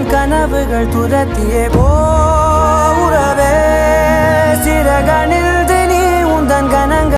என் கனவுகள் துரத்தியே போறவே சிறகனே